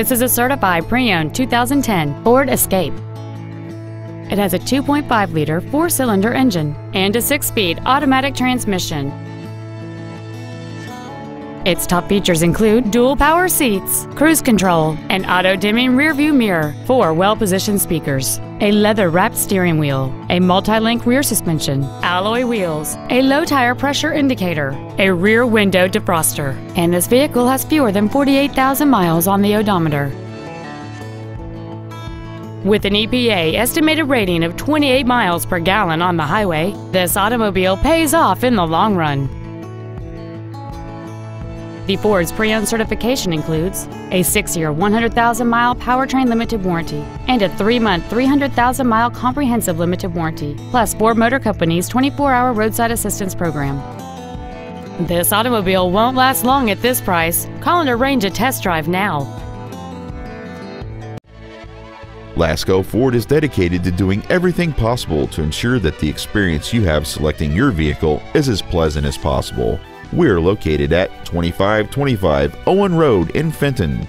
This is a certified pre-owned 2010 Ford Escape. It has a 2.5-liter four-cylinder engine and a 6-speed automatic transmission. Its top features include dual power seats, cruise control, an auto-dimming rearview mirror, four well-positioned speakers, a leather-wrapped steering wheel, a multi-link rear suspension, alloy wheels, a low tire pressure indicator, a rear window defroster, and this vehicle has fewer than 48,000 miles on the odometer. With an EPA estimated rating of 28 miles per gallon on the highway, this automobile pays off in the long run. The Ford's pre-owned certification includes a 6-year, 100,000-mile powertrain limited warranty and a 3-month, 300,000-mile comprehensive limited warranty, plus Ford Motor Company's 24-hour roadside assistance program. This automobile won't last long at this price. Call and arrange a test drive now. Lasco Ford is dedicated to doing everything possible to ensure that the experience you have selecting your vehicle is as pleasant as possible. We're located at 2525 Owen Road in Fenton.